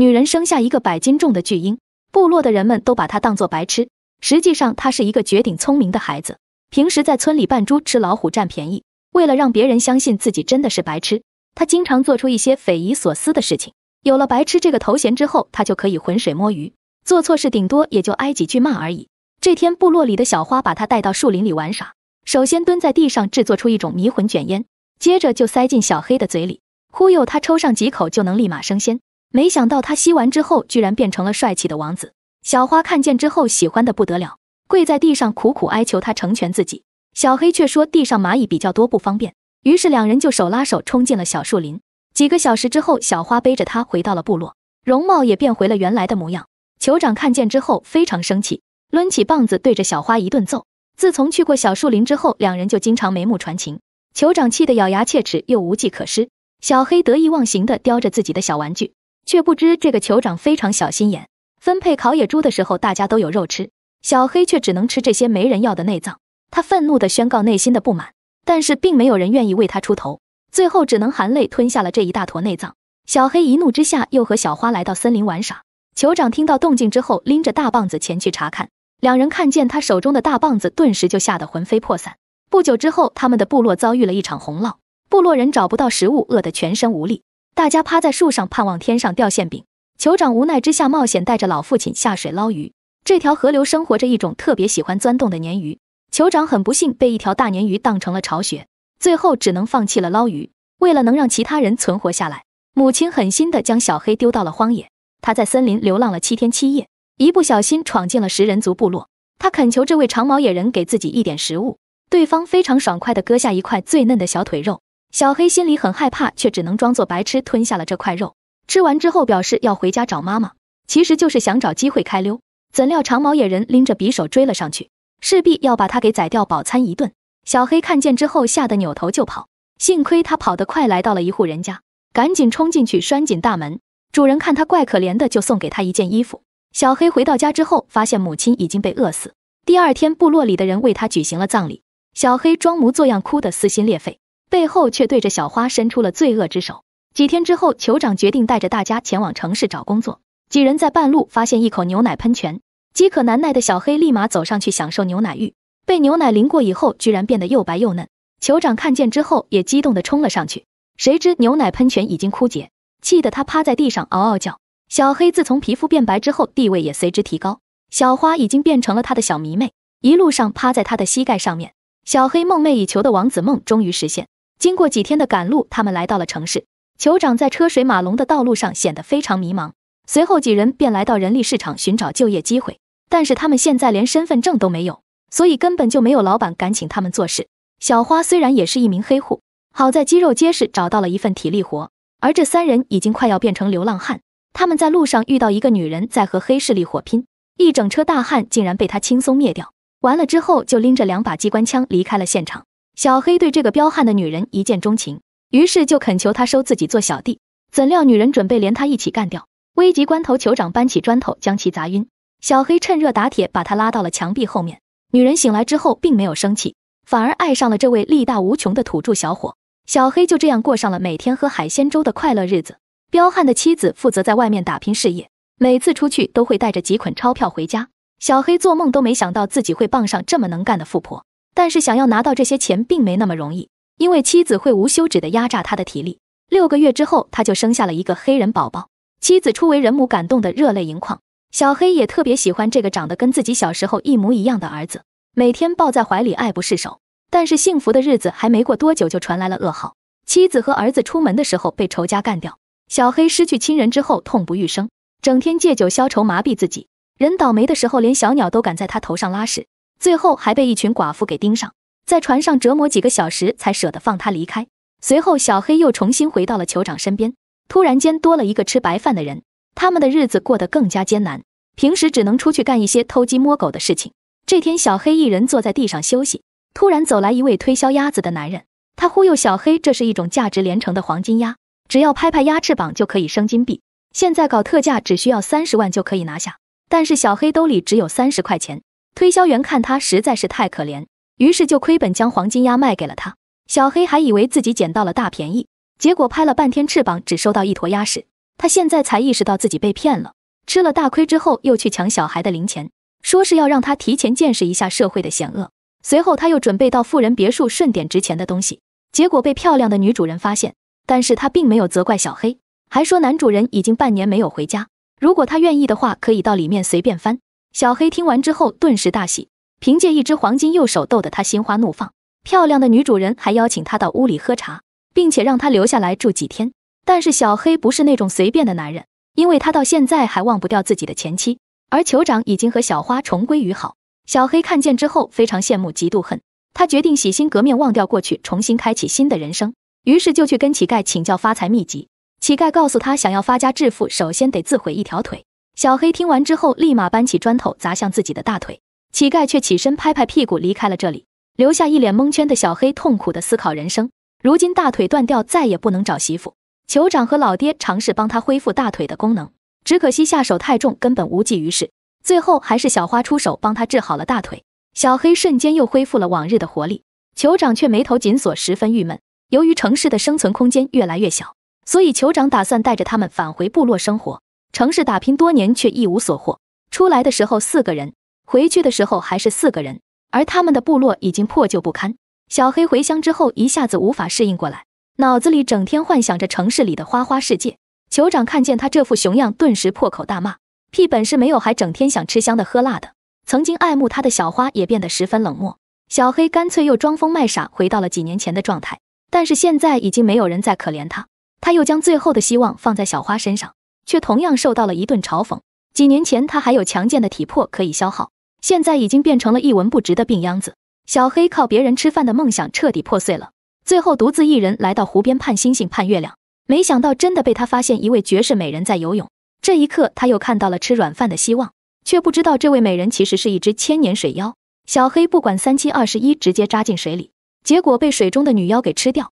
女人生下一个百斤重的巨婴，部落的人们都把她当作白痴。实际上，她是一个绝顶聪明的孩子。平时在村里扮猪吃老虎占便宜，为了让别人相信自己真的是白痴，她经常做出一些匪夷所思的事情。有了白痴这个头衔之后，她就可以浑水摸鱼，做错事顶多也就挨几句骂而已。这天，部落里的小花把她带到树林里玩耍，首先蹲在地上制作出一种迷魂卷烟，接着就塞进小黑的嘴里，忽悠他抽上几口就能立马升仙。没想到他吸完之后，居然变成了帅气的王子。小花看见之后，喜欢的不得了，跪在地上苦苦哀求他成全自己。小黑却说地上蚂蚁比较多，不方便。于是两人就手拉手冲进了小树林。几个小时之后，小花背着他回到了部落，容貌也变回了原来的模样。酋长看见之后非常生气，抡起棒子对着小花一顿揍。自从去过小树林之后，两人就经常眉目传情。酋长气得咬牙切齿，又无计可施。小黑得意忘形地叼着自己的小玩具。却不知这个酋长非常小心眼，分配烤野猪的时候，大家都有肉吃，小黑却只能吃这些没人要的内脏。他愤怒地宣告内心的不满，但是并没有人愿意为他出头，最后只能含泪吞下了这一大坨内脏。小黑一怒之下，又和小花来到森林玩耍。酋长听到动静之后，拎着大棒子前去查看。两人看见他手中的大棒子，顿时就吓得魂飞魄散。不久之后，他们的部落遭遇了一场洪涝，部落人找不到食物，饿得全身无力。大家趴在树上盼望天上掉馅饼。酋长无奈之下冒险带着老父亲下水捞鱼。这条河流生活着一种特别喜欢钻洞的鲶鱼。酋长很不幸被一条大鲶鱼当成了巢穴，最后只能放弃了捞鱼。为了能让其他人存活下来，母亲狠心的将小黑丢到了荒野。他在森林流浪了七天七夜，一不小心闯进了食人族部落。他恳求这位长毛野人给自己一点食物，对方非常爽快的割下一块最嫩的小腿肉。小黑心里很害怕，却只能装作白痴吞下了这块肉。吃完之后，表示要回家找妈妈，其实就是想找机会开溜。怎料长毛野人拎着匕首追了上去，势必要把他给宰掉，饱餐一顿。小黑看见之后，吓得扭头就跑。幸亏他跑得快，来到了一户人家，赶紧冲进去拴紧大门。主人看他怪可怜的，就送给他一件衣服。小黑回到家之后，发现母亲已经被饿死。第二天，部落里的人为他举行了葬礼。小黑装模作样，哭得撕心裂肺。背后却对着小花伸出了罪恶之手。几天之后，酋长决定带着大家前往城市找工作。几人在半路发现一口牛奶喷泉，饥渴难耐的小黑立马走上去享受牛奶浴。被牛奶淋过以后，居然变得又白又嫩。酋长看见之后也激动地冲了上去，谁知牛奶喷泉已经枯竭，气得他趴在地上嗷嗷叫。小黑自从皮肤变白之后，地位也随之提高。小花已经变成了他的小迷妹，一路上趴在他的膝盖上面。小黑梦寐以求的王子梦终于实现。经过几天的赶路，他们来到了城市。酋长在车水马龙的道路上显得非常迷茫。随后几人便来到人力市场寻找就业机会，但是他们现在连身份证都没有，所以根本就没有老板敢请他们做事。小花虽然也是一名黑户，好在肌肉结实，找到了一份体力活。而这三人已经快要变成流浪汉。他们在路上遇到一个女人在和黑势力火拼，一整车大汉竟然被他轻松灭掉。完了之后，就拎着两把机关枪离开了现场。小黑对这个彪悍的女人一见钟情，于是就恳求她收自己做小弟。怎料女人准备连他一起干掉。危急关头，酋长搬起砖头将其砸晕。小黑趁热打铁，把他拉到了墙壁后面。女人醒来之后，并没有生气，反而爱上了这位力大无穷的土著小伙。小黑就这样过上了每天喝海鲜粥的快乐日子。彪悍的妻子负责在外面打拼事业，每次出去都会带着几捆钞票回家。小黑做梦都没想到自己会傍上这么能干的富婆。但是想要拿到这些钱并没那么容易，因为妻子会无休止的压榨他的体力。六个月之后，他就生下了一个黑人宝宝。妻子初为人母感动的热泪盈眶，小黑也特别喜欢这个长得跟自己小时候一模一样的儿子，每天抱在怀里爱不释手。但是幸福的日子还没过多久，就传来了噩耗：妻子和儿子出门的时候被仇家干掉。小黑失去亲人之后痛不欲生，整天借酒消愁麻痹自己。人倒霉的时候，连小鸟都敢在他头上拉屎。最后还被一群寡妇给盯上，在船上折磨几个小时才舍得放他离开。随后，小黑又重新回到了酋长身边。突然间多了一个吃白饭的人，他们的日子过得更加艰难，平时只能出去干一些偷鸡摸狗的事情。这天，小黑一人坐在地上休息，突然走来一位推销鸭子的男人，他忽悠小黑，这是一种价值连城的黄金鸭，只要拍拍鸭翅膀就可以生金币。现在搞特价，只需要三十万就可以拿下。但是小黑兜里只有三十块钱。推销员看他实在是太可怜，于是就亏本将黄金鸭卖给了他。小黑还以为自己捡到了大便宜，结果拍了半天翅膀，只收到一坨鸭屎。他现在才意识到自己被骗了，吃了大亏之后，又去抢小孩的零钱，说是要让他提前见识一下社会的险恶。随后他又准备到富人别墅顺点值钱的东西，结果被漂亮的女主人发现。但是他并没有责怪小黑，还说男主人已经半年没有回家，如果他愿意的话，可以到里面随便翻。小黑听完之后顿时大喜，凭借一只黄金右手逗得他心花怒放。漂亮的女主人还邀请他到屋里喝茶，并且让他留下来住几天。但是小黑不是那种随便的男人，因为他到现在还忘不掉自己的前妻，而酋长已经和小花重归于好。小黑看见之后非常羡慕，嫉妒恨。他决定洗心革面，忘掉过去，重新开启新的人生。于是就去跟乞丐请教发财秘籍。乞丐告诉他，想要发家致富，首先得自毁一条腿。小黑听完之后，立马搬起砖头砸向自己的大腿。乞丐却起身拍拍屁股离开了这里。留下一脸蒙圈的小黑，痛苦的思考人生。如今大腿断掉，再也不能找媳妇。酋长和老爹尝试帮他恢复大腿的功能，只可惜下手太重，根本无济于事。最后还是小花出手帮他治好了大腿，小黑瞬间又恢复了往日的活力。酋长却眉头紧锁，十分郁闷。由于城市的生存空间越来越小，所以酋长打算带着他们返回部落生活。城市打拼多年却一无所获，出来的时候四个人，回去的时候还是四个人。而他们的部落已经破旧不堪。小黑回乡之后，一下子无法适应过来，脑子里整天幻想着城市里的花花世界。酋长看见他这副熊样，顿时破口大骂：“屁本事没有，还整天想吃香的喝辣的。”曾经爱慕他的小花也变得十分冷漠。小黑干脆又装疯卖傻，回到了几年前的状态。但是现在已经没有人再可怜他，他又将最后的希望放在小花身上，却同样受到了一顿嘲讽。几年前他还有强健的体魄可以消耗。现在已经变成了一文不值的病秧子，小黑靠别人吃饭的梦想彻底破碎了。最后独自一人来到湖边盼星星盼月亮，没想到真的被他发现一位绝世美人在游泳。这一刻，他又看到了吃软饭的希望，却不知道这位美人其实是一只千年水妖。小黑不管三七二十一，直接扎进水里，结果被水中的女妖给吃掉。